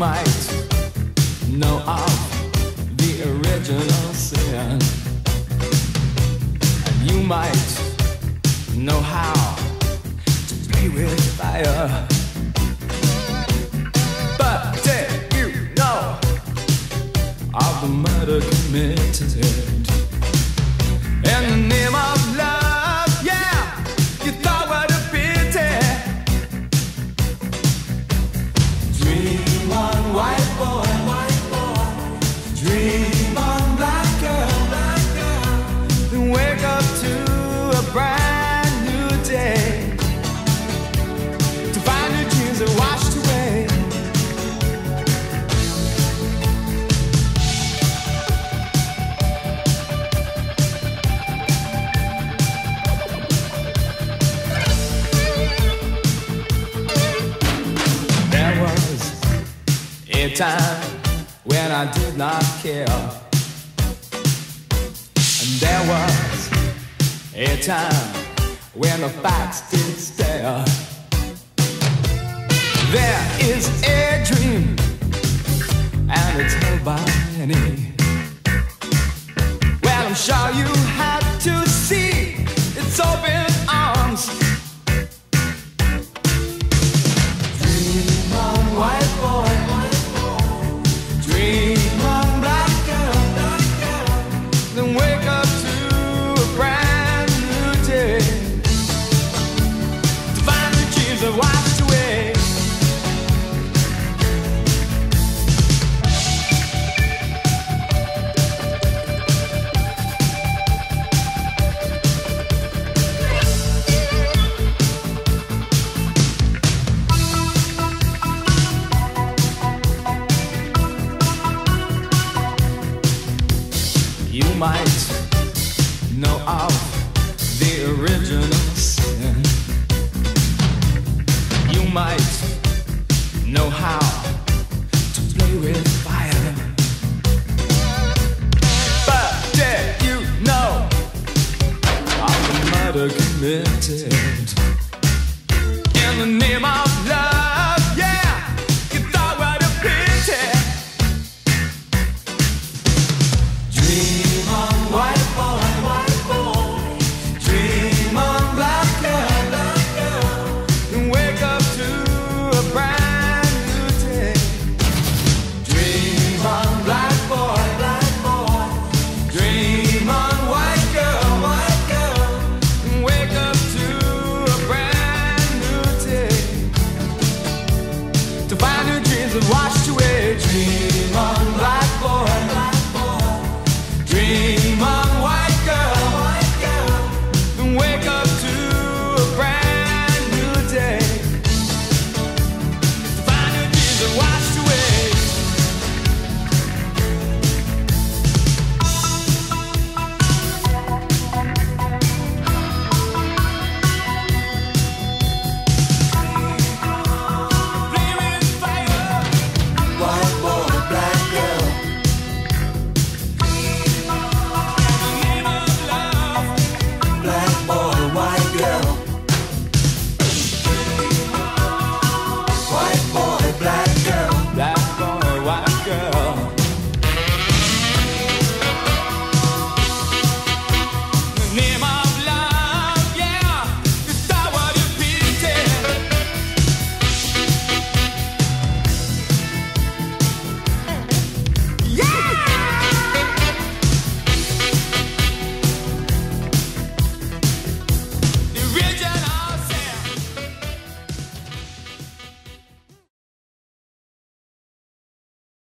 might know of the original sin. And you might know how to play with fire. But did you know of the murder committed in the name of time when I did not care. And there was a time when the facts did stare. There is a dream, and it's held by many. Well, I'm sure you had You might know of the original sin. You might know how to play with fire. But did you know of the murder committed watch